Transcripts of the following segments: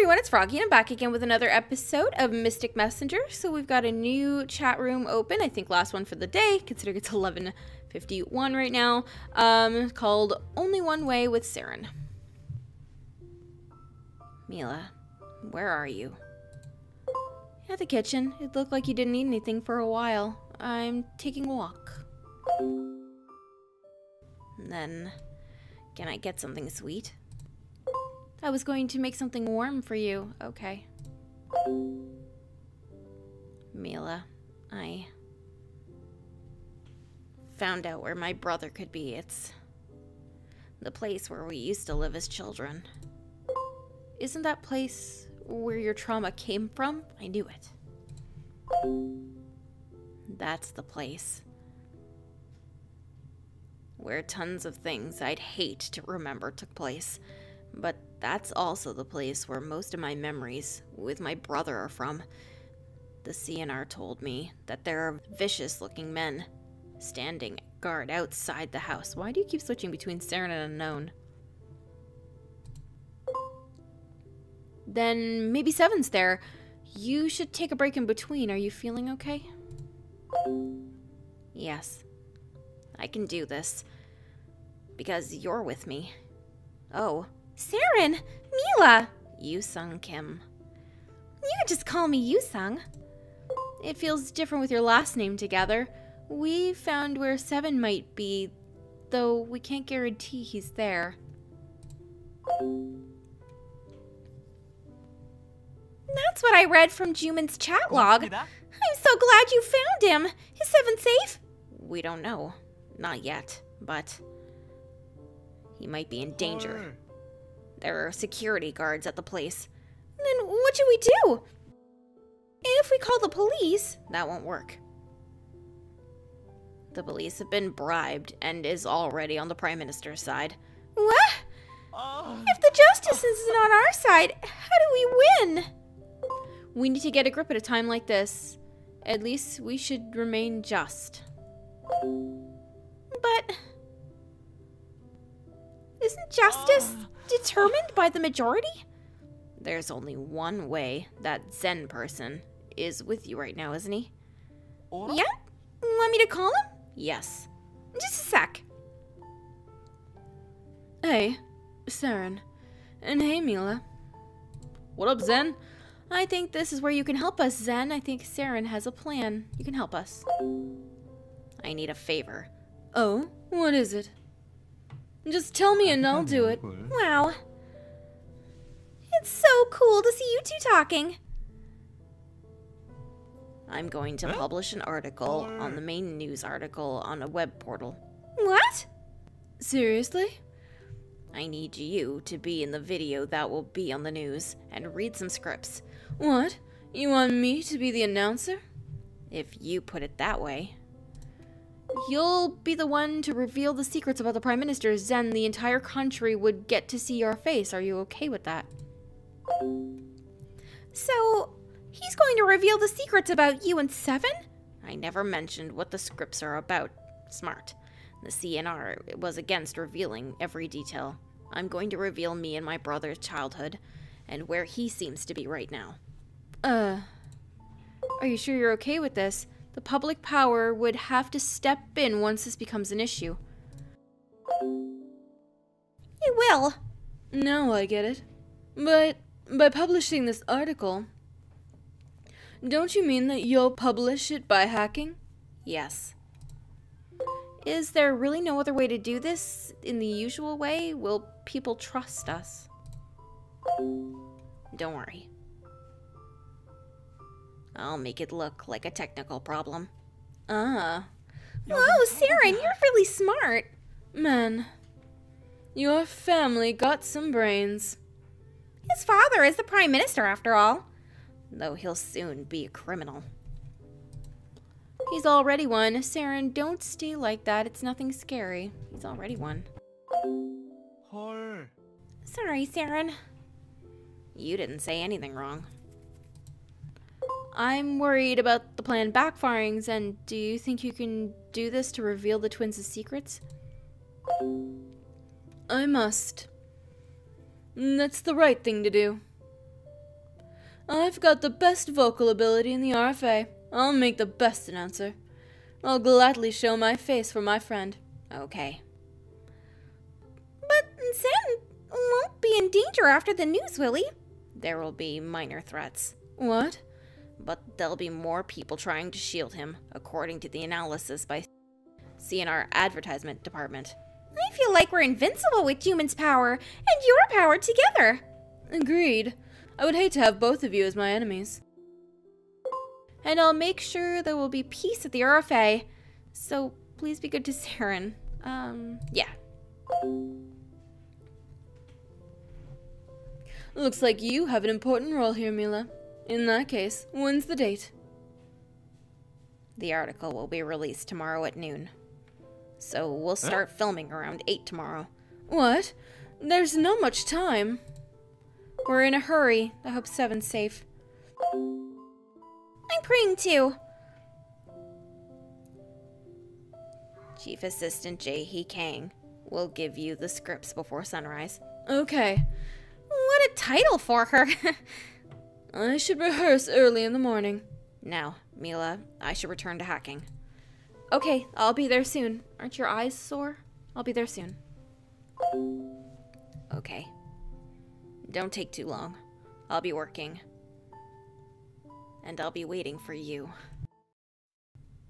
everyone, it's Froggy, and I'm back again with another episode of Mystic Messenger. So we've got a new chat room open, I think last one for the day, considering it's 11.51 right now, um, called Only One Way with Saeran. Mila, where are you? At the kitchen. It looked like you didn't eat anything for a while. I'm taking a walk. And then, can I get something sweet? I was going to make something warm for you. Okay. Mila, I found out where my brother could be. It's the place where we used to live as children. Isn't that place where your trauma came from? I knew it. That's the place. Where tons of things I'd hate to remember took place. But that's also the place where most of my memories with my brother are from. The CNR told me that there are vicious looking men standing guard outside the house. Why do you keep switching between Saeran and Unknown? Then maybe Seven's there. You should take a break in between. Are you feeling okay? Yes. I can do this. Because you're with me. Oh, Saeran! Mila! Yoosung Kim. You can just call me Yoosung. It feels different with your last name together. We found where Seven might be, though we can't guarantee he's there. That's what I read from Jumin's chat log. I'm so glad you found him. Is Seven safe? We don't know. Not yet, but he might be in danger. There are security guards at the place. Then what should we do? If we call the police, that won't work. The police have been bribed and is already on the Prime Minister's side. What? Oh. If the justice isn't on our side, how do we win? We need to get a grip at a time like this. At least we should remain just. But... Isn't justice ah. Determined by the majority? There's only one way that Zen person is with you right now, isn't he? Yeah? Want me to call him? Yes. Just a sec. Hey, Saeran. And hey, Mila. What up, Zen? I think this is where you can help us, Zen. I think Saeran has a plan. You can help us. I need a favor. Oh? What is it? Just tell me and I'll do it. Wow. It's so cool to see you two talking. I'm going to publish an article on the main news article on a web portal. What? Seriously? I need you to be in the video that will be on the news and read some scripts. What? You want me to be the announcer? If you put it that way. You'll be the one to reveal the secrets about the Prime Minister, then the entire country would get to see your face. Are you okay with that? So, he's going to reveal the secrets about you and Seven? I never mentioned what the scripts are about. Smart. The CNR was against revealing every detail. I'm going to reveal me and my brother's childhood, and where he seems to be right now. Uh, are you sure you're okay with this? The public power would have to step in once this becomes an issue. It will. No, I get it. But by publishing this article, don't you mean that you'll publish it by hacking? Yes. Is there really no other way to do this in the usual way? Will people trust us? Don't worry. I'll make it look like a technical problem. Ah. Whoa, Saeran, you're really smart. Man, your family got some brains. His father is the prime minister, after all. Though he'll soon be a criminal. He's already one. Saeran, don't stay like that. It's nothing scary. He's already one. Sorry, Saeran. You didn't say anything wrong. I'm worried about the plan backfiring, and do you think you can do this to reveal the twins' secrets? I must. That's the right thing to do. I've got the best vocal ability in the RFA. I'll make the best announcer. I'll gladly show my face for my friend. Okay. But Zen won't be in danger after the news, will he? There will be minor threats. What? But there'll be more people trying to shield him, according to the analysis by CNR advertisement department. I feel like we're invincible with human's power and your power together. Agreed. I would hate to have both of you as my enemies. And I'll make sure there will be peace at the RFA. So please be good to Saeran. Um, yeah. Looks like you have an important role here, Mila. In that case, when's the date? The article will be released tomorrow at noon. So we'll start huh? filming around 8 tomorrow. What? There's no much time. We're in a hurry. I hope Seven's safe. I'm praying too. Chief Assistant Jaehee Kang will give you the scripts before sunrise. Okay. What a title for her. I should rehearse early in the morning. Now, Mila, I should return to hacking. Okay, I'll be there soon. Aren't your eyes sore? I'll be there soon. Okay. Don't take too long. I'll be working. And I'll be waiting for you.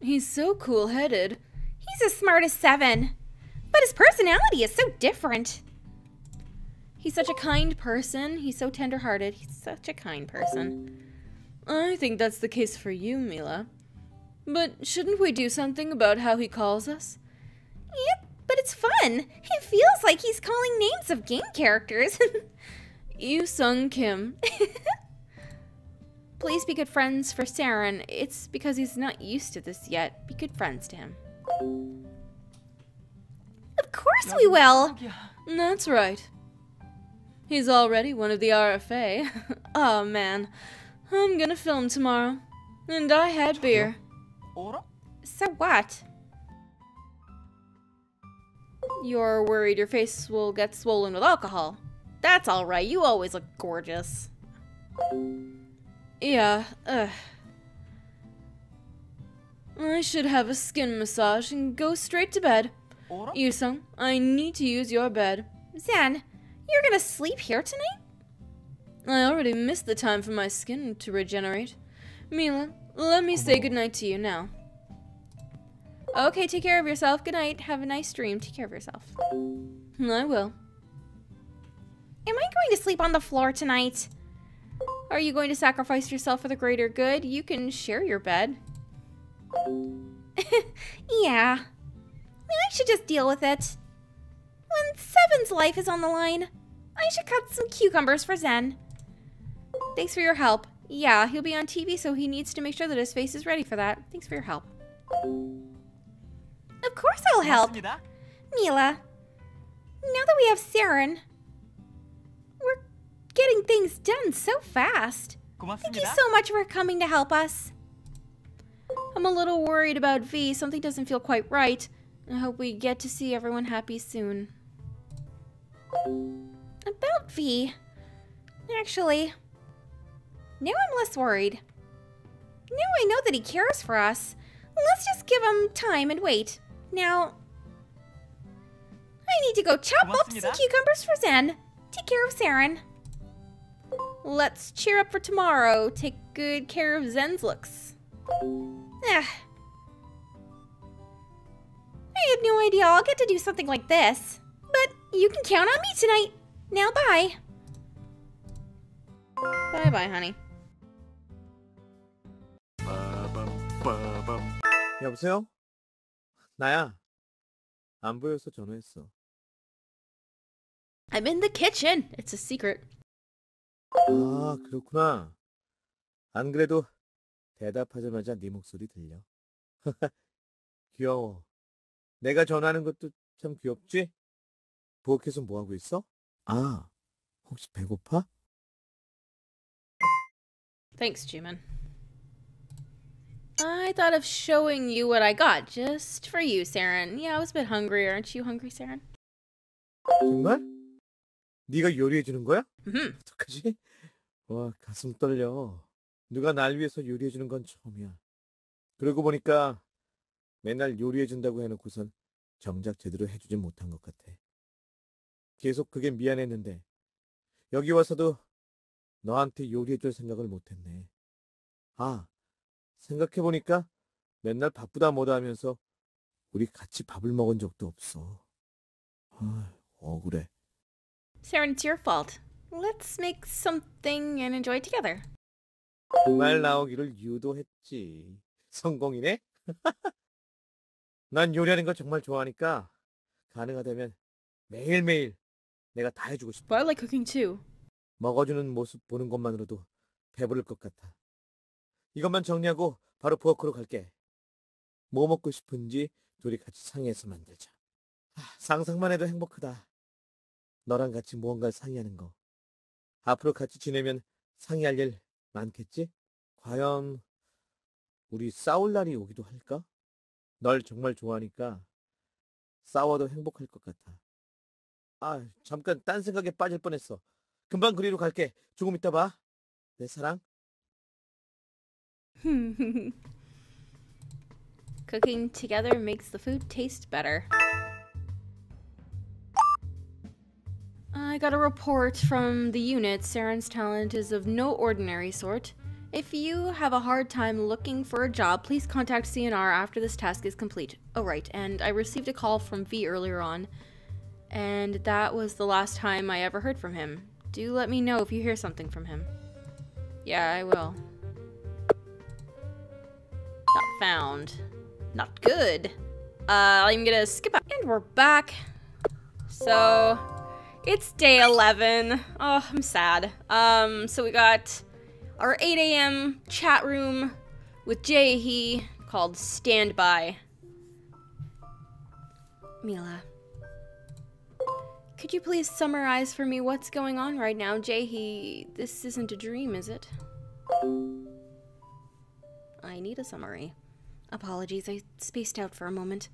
He's so cool-headed. He's as smart as Seven. But his personality is so different. He's such a kind person. He's so tender-hearted. He's such a kind person. I think that's the case for you, Mila. But shouldn't we do something about how he calls us? Yep, but it's fun. It feels like he's calling names of game characters. Yoosung Kim. Please be good friends for Saeran. It's because he's not used to this yet. Be good friends to him. Of course we will. That's right. He's already one of the RFA. oh man, I'm gonna film tomorrow. And I had beer. So what? You're worried your face will get swollen with alcohol. That's alright, you always look gorgeous. Yeah, ugh. I should have a skin massage and go straight to bed. Yoosung, I need to use your bed. Zen, you're gonna sleep here tonight? I already missed the time for my skin to regenerate. Mila, let me say goodnight to you now. Okay, take care of yourself. Good night. Have a nice dream. Take care of yourself. I will. Am I going to sleep on the floor tonight? Are you going to sacrifice yourself for the greater good? You can share your bed. yeah. I should just deal with it. When Seven's life is on the line, Oh, I should cut some cucumbers for Zen. Thanks for your help. Yeah, he'll be on TV, so he needs to make sure that his face is ready for that. Thanks for your help. Of course I'll help. Mila, now that we have Saeran, we're getting things done so fast. Thank you so much for coming to help us. I'm a little worried about V. Something doesn't feel quite right. I hope we get to see everyone happy soon. About V. Actually, now I'm less worried. Now I know that he cares for us. Let's just give him time and wait. Now, I need to go chop up some cucumbers for Zen. Take care of Saeran. Let's cheer up for tomorrow. Take good care of Zen's looks. Ah. I had no idea I'll get to do something like this. But you can count on me tonight. Now, bye. Bye-bye, honey. 여보세요? 나야. 안 보여서 전화했어. I'm in the kitchen. It's a secret. 아, 그렇구나. 안 그래도 대답하자마자 네 목소리 들려. 귀여워. 내가 전화하는 것도 참 귀엽지? 부엌에서 뭐 하고 있어? 아, 혹시 배고파? Thanks, Jimin. I thought of showing you what I got just for you, Saren. Yeah, I was a bit hungry. Aren't you hungry, Saren? 정말? 네가 요리해 주는 거야? Mm-hmm. 어떡하지? 와, 가슴 떨려. 누가 날 위해서 요리해 주는 건 처음이야. 그러고 보니까 맨날 요리해 준다고 해놓고선 정작 제대로 해주지 못한 것 같아. 계속 그게 미안했는데 여기 와서도 너한테 요리해줄 생각을 못했네. 아, 생각해보니까 맨날 바쁘다 뭐다 하면서 우리 같이 밥을 먹은 적도 없어. 아, 억울해. Sharon, it's your fault. Let's make something and enjoy together. 그말 나오기를 유도했지. 성공이네? 난 요리하는 거 정말 좋아하니까 가능하다면 매일매일 내가 다 해주고 싶어. But I like cooking too. 먹어주는 모습 보는 것만으로도 배부를 것 같아. 이것만 정리하고 바로 부엌으로 갈게. 뭐 먹고 싶은지 둘이 같이 상의해서 만들자. 하, 상상만 해도 행복하다. 너랑 같이 무언가를 상의하는 거. 앞으로 같이 지내면 상의할 일 많겠지? 과연 우리 싸울 날이 오기도 할까? 널 정말 좋아하니까 싸워도 행복할 것 같아. 아, 잠깐 딴 생각에 빠질 뻔했어. 금방 그리로 갈게. 조금 봐. 내 사랑. Cooking together makes the food taste better. I got a report from the unit. Saeran's talent is of no ordinary sort. If you have a hard time looking for a job, please contact CNR after this task is complete. Oh, right, and I received a call from V earlier on and that was the last time I ever heard from him. Do let me know if you hear something from him. Yeah, I will. Not found. Not good. Uh, I'm gonna skip out. And we're back. So, it's day 11. Oh, I'm sad. Um, so we got our 8 a.m. chat room with Jaehee called Standby. Mila. Could you please summarize for me what's going on right now, Jaehee? This isn't a dream, is it? I need a summary. Apologies, I spaced out for a moment.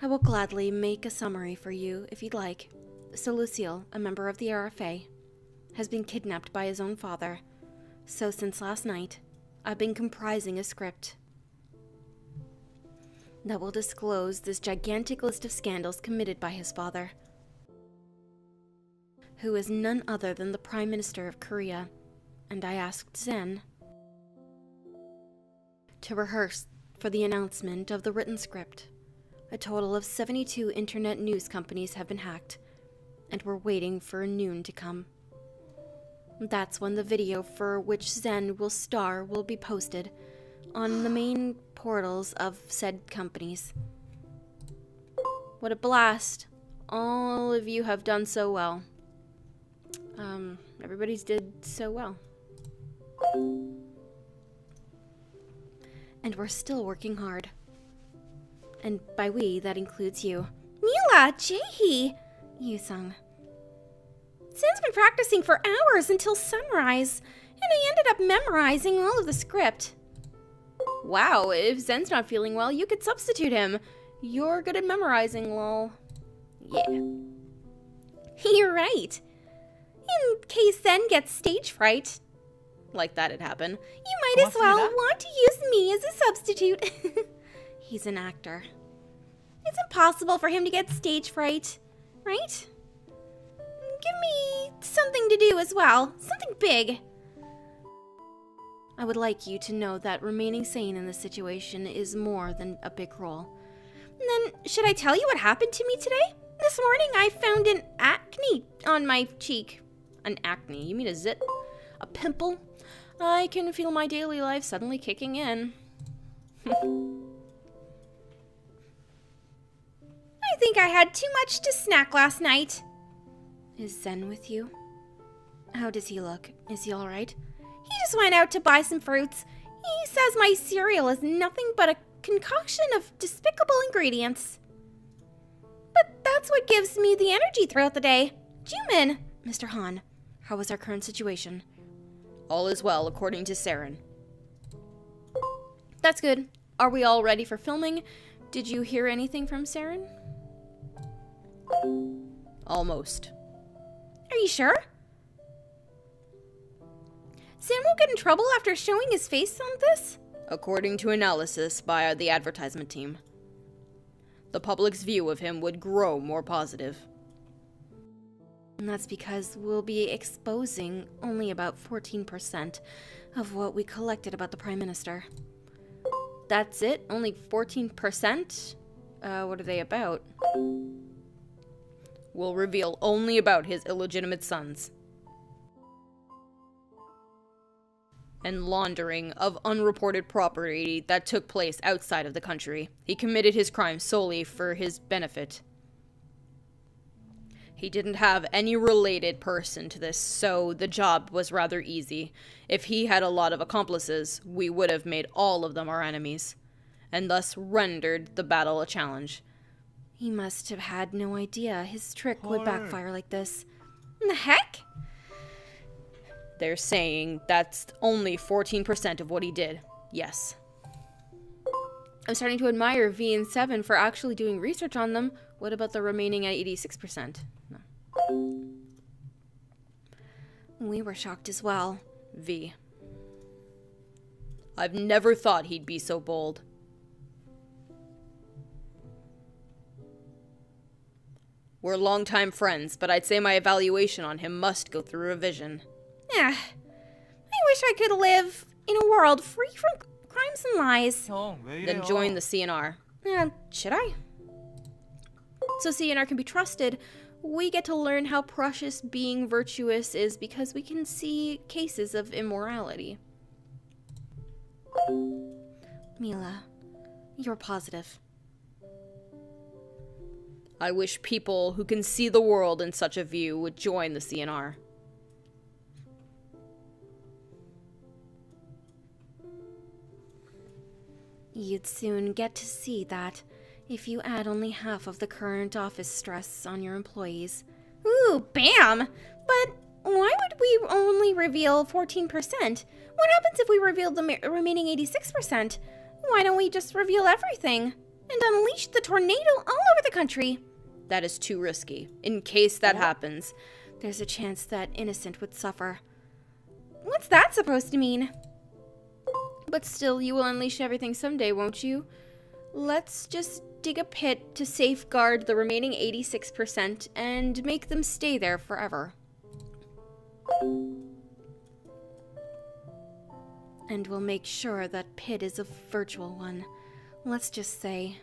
I will gladly make a summary for you if you'd like. So, Luciel, a member of the RFA, has been kidnapped by his own father. So, since last night, I've been comprising a script that will disclose this gigantic list of scandals committed by his father, who is none other than the Prime Minister of Korea. And I asked Zen to rehearse for the announcement of the written script. A total of 72 internet news companies have been hacked, and we're waiting for noon to come. That's when the video for which Zen will star will be posted on the main portals of said companies. What a blast! All of you have done so well. Um, everybody's did so well. And we're still working hard. And by we, that includes you. Mila, Jaehee, Yoosung. Zen's been practicing for hours until sunrise, and I ended up memorizing all of the script. Wow, if Zen's not feeling well, you could substitute him. You're good at memorizing, lol. Yeah. You're right. In case Zen gets stage fright. Like that'd happen. You might as well want to use me as a substitute. He's an actor. It's impossible for him to get stage fright, right? Give me something to do as well. Something big. I would like you to know that remaining sane in this situation is more than a big role. Then, should I tell you what happened to me today? This morning I found an acne on my cheek. An acne? You mean a zit? A pimple? I can feel my daily life suddenly kicking in. I think I had too much to snack last night. Is Zen with you? How does he look? Is he alright? He just went out to buy some fruits. He says my cereal is nothing but a concoction of despicable ingredients. But that's what gives me the energy throughout the day. Jumin! Mr. Han, how is our current situation? All is well, according to Saeran. That's good. Are we all ready for filming? Did you hear anything from Saeran? Almost. Are you sure? Sam won't get in trouble after showing his face on this? According to analysis by the advertisement team, the public's view of him would grow more positive. And that's because we'll be exposing only about 14% of what we collected about the Prime Minister. That's it? Only 14%? Uh, what are they about? We'll reveal only about his illegitimate sons. and laundering of unreported property that took place outside of the country. He committed his crime solely for his benefit. He didn't have any related person to this, so the job was rather easy. If he had a lot of accomplices, we would have made all of them our enemies, and thus rendered the battle a challenge. He must have had no idea his trick would backfire like this. The heck? They're saying that's only 14% of what he did. Yes. I'm starting to admire V and 7 for actually doing research on them. What about the remaining 86%? We were shocked as well. V. I've never thought he'd be so bold. We're longtime friends, but I'd say my evaluation on him must go through revision. Yeah. I wish I could live in a world free from crimes and lies. Oh, Then join the CNR. Uh, should I? So CNR can be trusted. We get to learn how precious being virtuous is because we can see cases of immorality. Mila, you're positive. I wish people who can see the world in such a view would join the CNR. You'd soon get to see that if you add only half of the current office stress on your employees. Ooh, bam! But why would we only reveal 14%? What happens if we reveal the remaining 86%? Why don't we just reveal everything and unleash the tornado all over the country? That is too risky. In case that happens, there's a chance that innocent would suffer. What's that supposed to mean? But still, you will unleash everything someday, won't you? Let's just dig a pit to safeguard the remaining 86% and make them stay there forever. And we'll make sure that pit is a virtual one. Let's just say.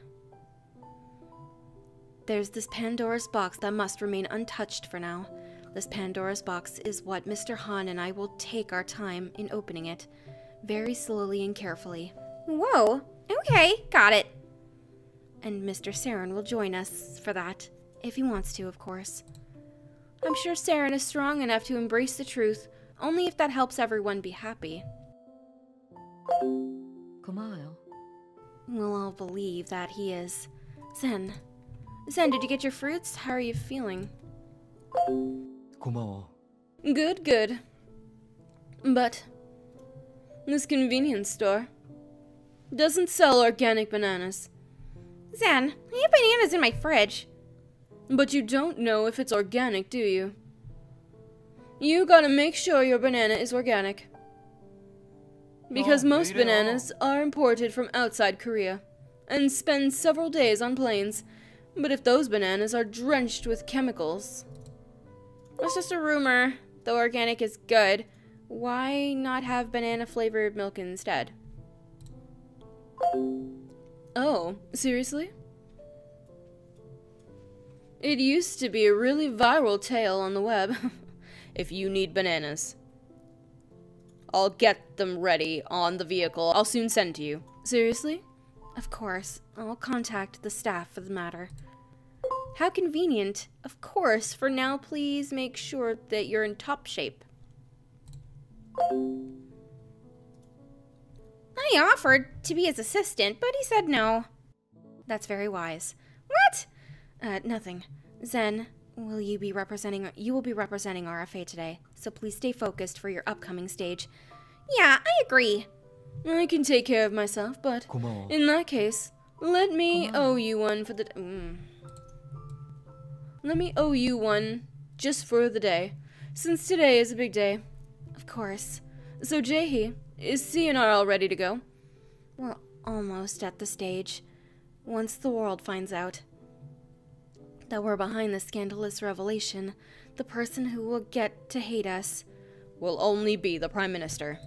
There's this Pandora's box that must remain untouched for now. This Pandora's box is what Mr. Han and I will take our time in opening it very slowly and carefully. Whoa, okay, got it and Mr. Saeran will join us for that, if he wants to, of course. I'm sure Saeran is strong enough to embrace the truth, only if that helps everyone be happy. Kumail. We'll all believe that he is. Zen. Zen, did you get your fruits? How are you feeling? Kumao. Good, good. But this convenience store doesn't sell organic bananas. Zen, I have bananas in my fridge. But you don't know if it's organic, do you? You gotta make sure your banana is organic. Because oh, most bananas are imported from outside Korea and spend several days on planes. But if those bananas are drenched with chemicals. It's just a rumor, though organic is good. Why not have banana flavored milk instead? Oh, seriously? It used to be a really viral tale on the web. if you need bananas, I'll get them ready on the vehicle I'll soon send to you. Seriously? Of course. I'll contact the staff for the matter. How convenient. Of course. For now, please make sure that you're in top shape. I offered to be his assistant, but he said no. That's very wise. What? Uh, nothing. Zen, will you be representing you will be representing RFA today, so please stay focused for your upcoming stage. Yeah, I agree. I can take care of myself, but in that case, let me owe you one for the mm. Let me owe you one just for the day, since today is a big day. Of course. So Jaehee, is CNR all ready to go? We're almost at the stage. Once the world finds out that we're behind the scandalous revelation, the person who will get to hate us will only be the Prime Minister.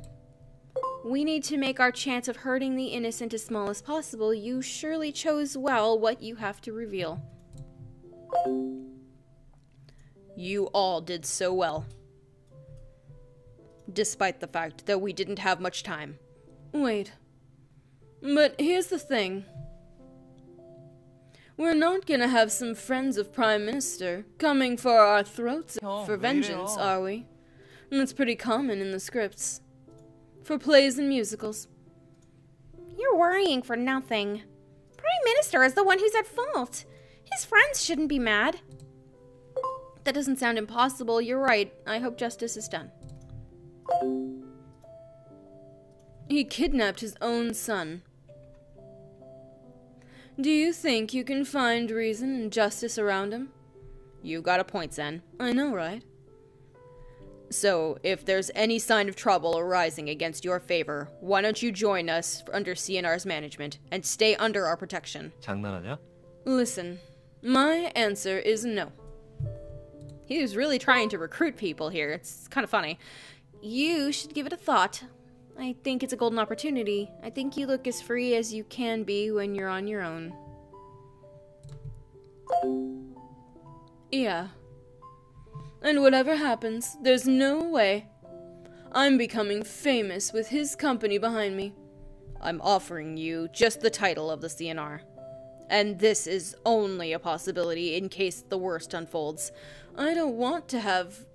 We need to make our chance of hurting the innocent as small as possible. You surely chose well what you have to reveal. You all did so well. Despite the fact that we didn't have much time. Wait. But here's the thing. We're not gonna have some friends of Prime Minister coming for our throats for vengeance, are we? And That's pretty common in the scripts. For plays and musicals. You're worrying for nothing. Prime Minister is the one who's at fault. His friends shouldn't be mad. That doesn't sound impossible. You're right. I hope justice is done. He kidnapped his own son. Do you think you can find reason and justice around him? You got a point, Zen. I know, right? So, if there's any sign of trouble arising against your favor, why don't you join us under CNR's management and stay under our protection? 장난하냐? Listen, my answer is no. He was really trying to recruit people here. It's kind of funny. You should give it a thought. I think it's a golden opportunity. I think you look as free as you can be when you're on your own. Yeah. And whatever happens, there's no way. I'm becoming famous with his company behind me. I'm offering you just the title of the CNR. And this is only a possibility in case the worst unfolds. I don't want to have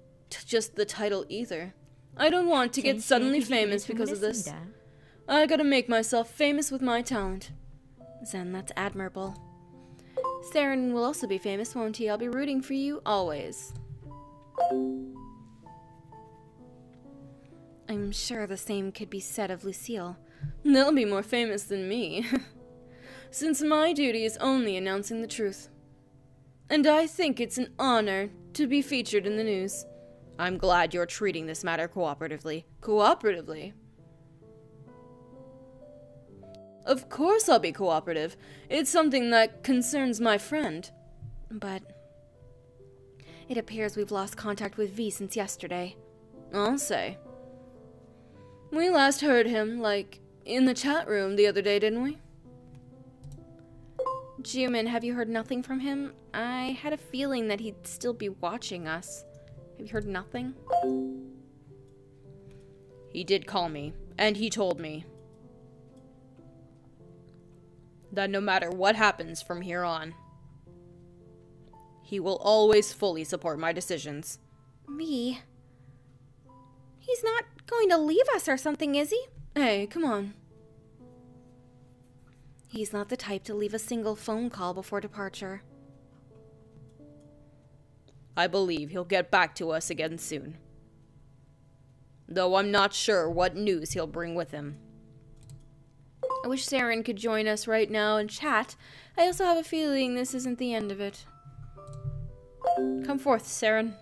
just the title either. I don't want to get suddenly famous because of this. I gotta make myself famous with my talent. Zen, that's admirable. Saeran will also be famous, won't he? I'll be rooting for you always. I'm sure the same could be said of Luciel. They'll be more famous than me. Since my duty is only announcing the truth. And I think it's an honor to be featured in the news. I'm glad you're treating this matter cooperatively. Cooperatively? Of course I'll be cooperative. It's something that concerns my friend. But it appears we've lost contact with V since yesterday. I'll say. We last heard him, like, in the chat room the other day, didn't we? Jumin, have you heard nothing from him? I had a feeling that he'd still be watching us. Have you heard nothing? He did call me, and he told me that no matter what happens from here on, he will always fully support my decisions. Me? He's not going to leave us or something, is he? Hey, come on. He's not the type to leave a single phone call before departure. I believe he'll get back to us again soon. Though I'm not sure what news he'll bring with him. I wish Saeran could join us right now and chat. I also have a feeling this isn't the end of it. Come forth, Saeran.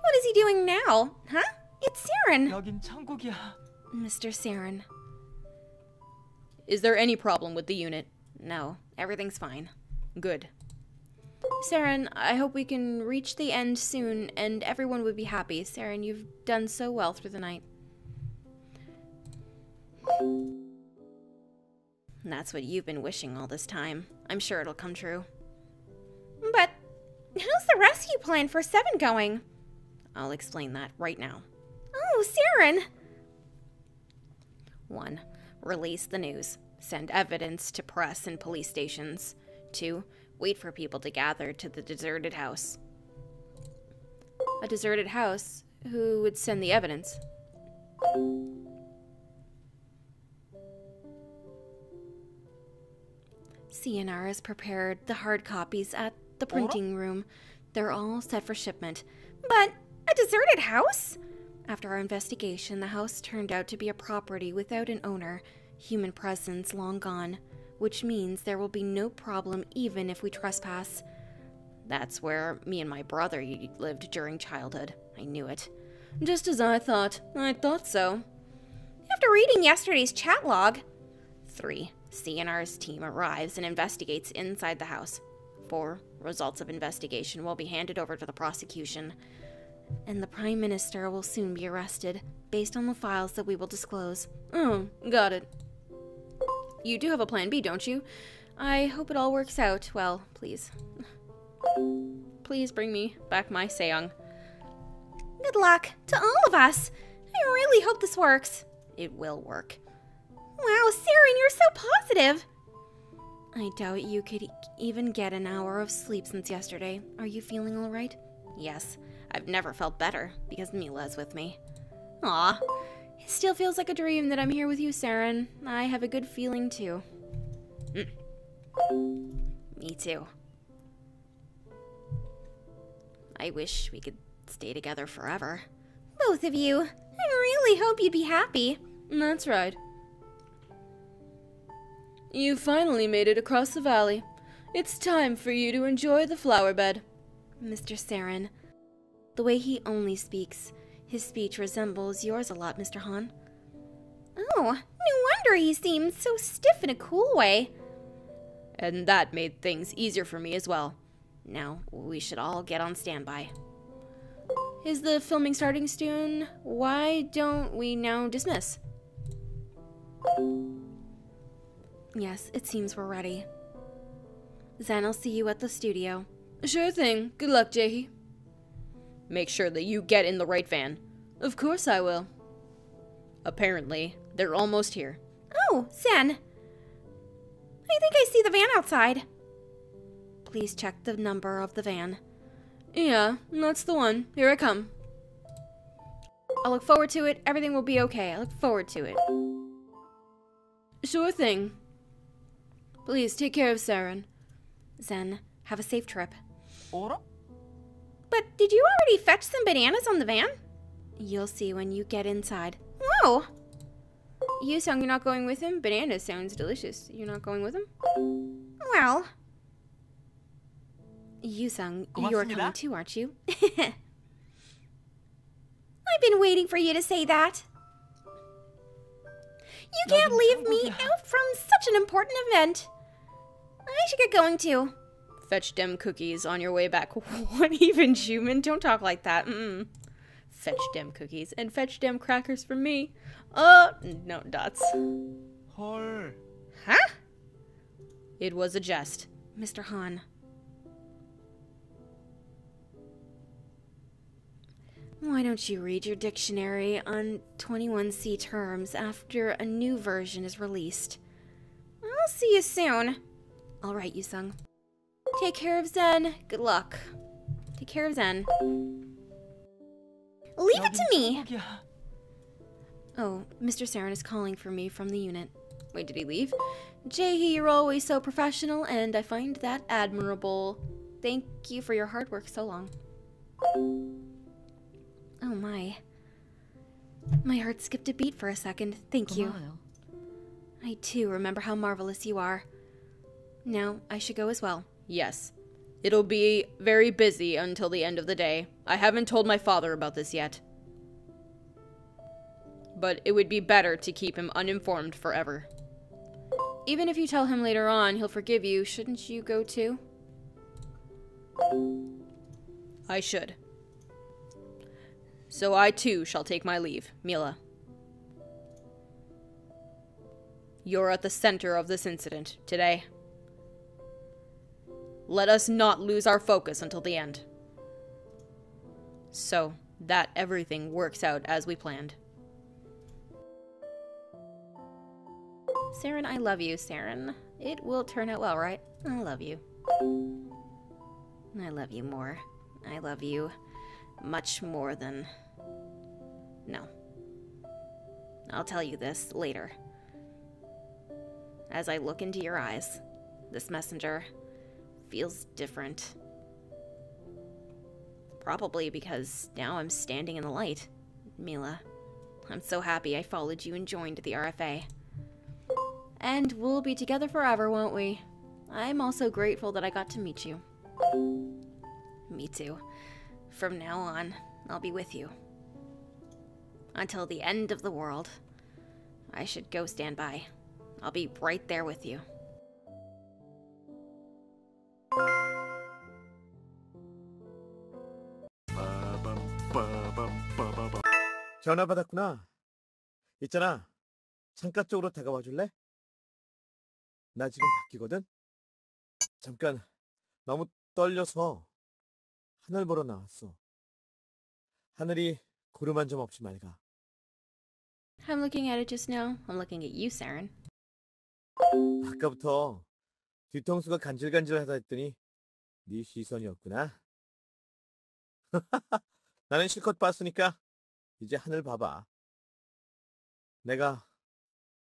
What is he doing now? Huh? It's Saeran! Mr. Saeran. Is there any problem with the unit? No, everything's fine. Good. Saeran, I hope we can reach the end soon and everyone would be happy. Saeran, you've done so well through the night. That's what you've been wishing all this time. I'm sure it'll come true. But How's the rescue plan for Seven going? I'll explain that right now. Oh, Saeran! 1. Release the news. Send evidence to press and police stations. 2. Wait for people to gather to the deserted house. A deserted house? Who would send the evidence? CNR has prepared the hard copies at the printing room. They're all set for shipment. But a deserted house? After our investigation, the house turned out to be a property without an owner, human presence long gone, which means there will be no problem even if we trespass. That's where me and my brother lived during childhood. I knew it. Just as I thought. I thought so. After reading yesterday's chat log. 3. CNR's team arrives and investigates inside the house. 4. Results of investigation will be handed over to the prosecution. And the Prime Minister will soon be arrested, based on the files that we will disclose. Oh, got it. You do have a plan B, don't you? I hope it all works out well, please. Please bring me back my Seong. Good luck to all of us. I really hope this works. It will work. Wow, Saeran, you're so positive. I doubt you could even get an hour of sleep since yesterday. Are you feeling all right? Yes. I've never felt better because Mila's with me. Aw. Still feels like a dream that I'm here with you, Saeran. I have a good feeling too. Mm. Me too. I wish we could stay together forever. Both of you. I really hope you'd be happy. That's right. You finally made it across the valley. It's time for you to enjoy the flower bed. Mr. Saeran, the way he only speaks, his speech resembles yours a lot, Mr. Han. Oh, no wonder he seems so stiff in a cool way. And that made things easier for me as well. Now, we should all get on standby. Is the filming starting soon? Why don't we now dismiss? Yes, it seems we're ready. Zen, I'll see you at the studio. Sure thing. Good luck, Jaehee. Make sure that you get in the right van. Of course I will. Apparently, they're almost here. Oh, Zen. I think I see the van outside. Please check the number of the van. Yeah, that's the one. Here I come. I look forward to it. Everything will be okay. I look forward to it. Sure thing. Please take care of Saeran. Zen, have a safe trip. But did you already fetch some bananas on the van? You'll see when you get inside. Whoa! Yoosung, you're not going with him? Bananas sounds delicious. You're not going with him? Well, Yoosung, you're coming too, aren't you? I've been waiting for you to say that. You can't leave me out from such an important event. I should get going too. Fetch dem cookies on your way back. what even, human? Don't talk like that. Mm -mm. Fetch dem cookies and fetch dem crackers for me. Uh, no, dots. Huh? It was a jest. Mr. Han, Why don't you read your dictionary on 21C terms after a new version is released? I'll see you soon. All right, Yoosung. Take care of Zen. Good luck. Take care of Zen. Leave it to me. Oh, Mr. Saeran is calling for me from the unit. Wait, did he leave? Jaehee, you're always so professional, and I find that admirable. Thank you for your hard work so long. Oh my. My heart skipped a beat for a second. Thank you. I too remember how marvelous you are. Now, I should go as well. Yes. It'll be very busy until the end of the day. I haven't told my father about this yet. But it would be better to keep him uninformed forever. Even if you tell him later on he'll forgive you, shouldn't you go too? I should. So I too shall take my leave, Mila. You're at the center of this incident today. Let us not lose our focus until the end. So that everything works out as we planned. Saeran, I love you, Saeran. It will turn out well, right? I love you. I love you more. I love you much more than... No. I'll tell you this later. As I look into your eyes, this messenger feels different. Probably because now I'm standing in the light. Mila, I'm so happy I followed you and joined the RFA. And we'll be together forever, won't we? I'm also grateful that I got to meet you. Me too. From now on, I'll be with you. Until the end of the world. I should go stand by. I'll be right there with you. 전화 받았구나. 있잖아. 창가 쪽으로 다가와 줄래? 나 지금 바뀌거든? 잠깐, 너무 떨려서 하늘 보러 나왔어. 하늘이 구름 한 점 없이 맑아. I'm looking at it just now. I'm looking at you, Saren. 아까부터 뒤통수가 간질간질하다 했더니 네 시선이었구나. 나는 실컷 봤으니까 이제 하늘 봐봐. 내가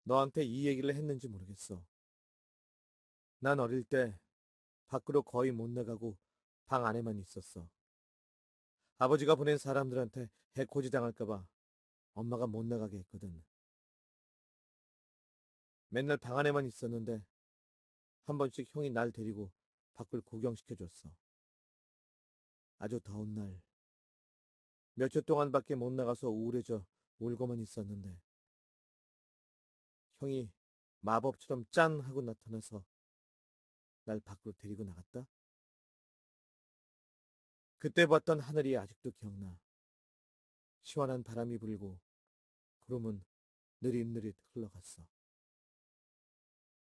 너한테 이 얘기를 했는지 모르겠어. 난 어릴 때 밖으로 거의 못 나가고 방 안에만 있었어. 아버지가 보낸 사람들한테 해코지 당할까봐 엄마가 못 나가게 했거든. 맨날 방 안에만 있었는데 한 번씩 형이 날 데리고 밖을 구경시켜줬어. 아주 더운 날 며칠 동안 밖에 못 나가서 우울해져 울고만 있었는데 형이 마법처럼 짠 하고 나타나서 날 밖으로 데리고 나갔다. 그때 봤던 하늘이 아직도 기억나. 시원한 바람이 불고 구름은 느릿느릿 흘러갔어.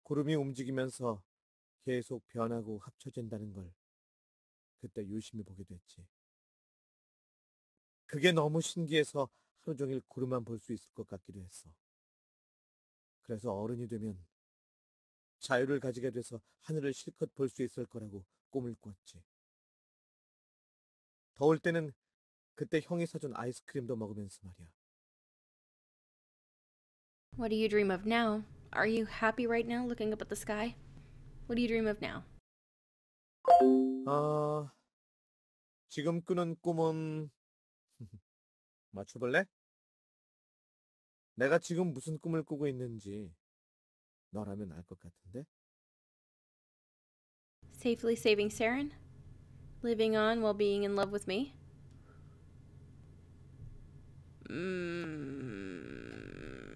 구름이 움직이면서 계속 변하고 합쳐진다는 걸 그때 유심히 보게 됐지. 그게 너무 신기해서 하루 종일 구름만 볼 수 있을 것 같기도 했어. 그래서 어른이 되면 자유를 가지게 돼서 하늘을 실컷 볼 수 있을 거라고 꿈을 꿨지. 더울 때는 그때 형이 사준 아이스크림도 먹으면서 말이야. What do you dream of now? Are you happy right now looking up at the sky? What do you dream of now? 아, 지금 꾸는 꿈은 맞춰볼래? 내가 지금 무슨 꿈을 꾸고 있는지 너라면 알 것 같은데? Safely saving Saren? Living on while being in love with me?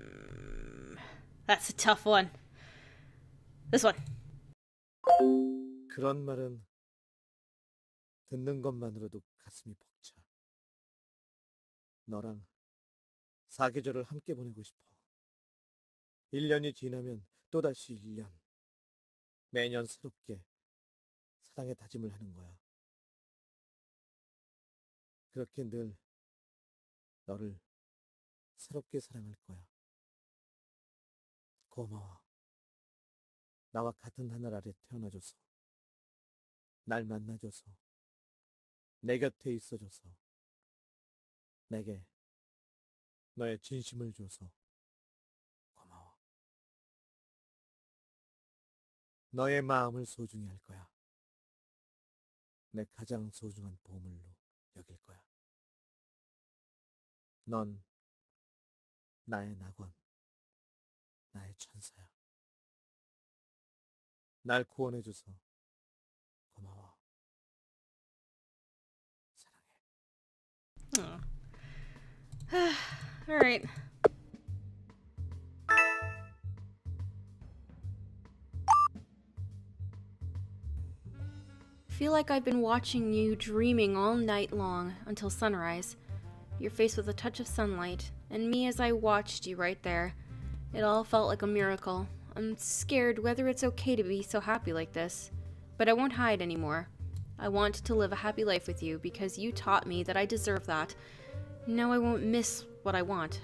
Mm, that's a tough one. This one. 그런 말은 듣는 것만으로도 가슴이. 너랑 사계절을 함께 보내고 싶어. 1년이 지나면 또다시 1년. 매년 새롭게 사랑의 다짐을 하는 거야. 그렇게 늘 너를 새롭게 사랑할 거야. 고마워. 나와 같은 하늘 아래 태어나줘서. 날 만나줘서. 내 곁에 있어줘서. 내게 너의 진심을 줘서 고마워. 너의 마음을 소중히 할 거야. 내 가장 소중한 보물로 여길 거야. 넌 나의 낙원, 나의 천사야. 날 구원해줘서 고마워. 사랑해. Oh. Alright. feel like I've been watching you dreaming all night long until sunrise. Your face with a touch of sunlight, and me as I watched you right there. It all felt like a miracle. I'm scared whether it's okay to be so happy like this. But I won't hide anymore. I want to live a happy life with you because you taught me that I deserve that, now I won't miss what I want.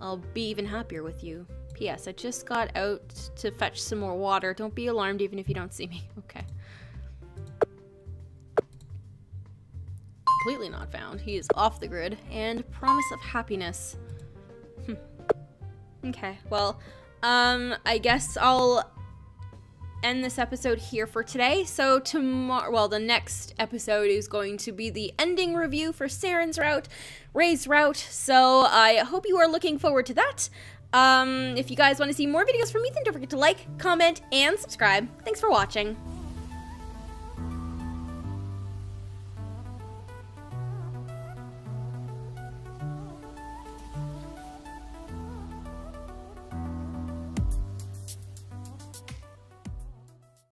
I'll be even happier with you. P.S. I just got out to fetch some more water. Don't be alarmed even if you don't see me. Okay. Completely not found. He is off the grid. And promise of happiness. Hmm. Okay, well, um, I guess I'll end this episode here for today. So tomorrow, well, the next episode is going to be the ending review for Saeran's route, Ray's route. So I hope you are looking forward to that. Um, if you guys want to see more videos from me, then don't forget to like, comment, and subscribe. Thanks for watching.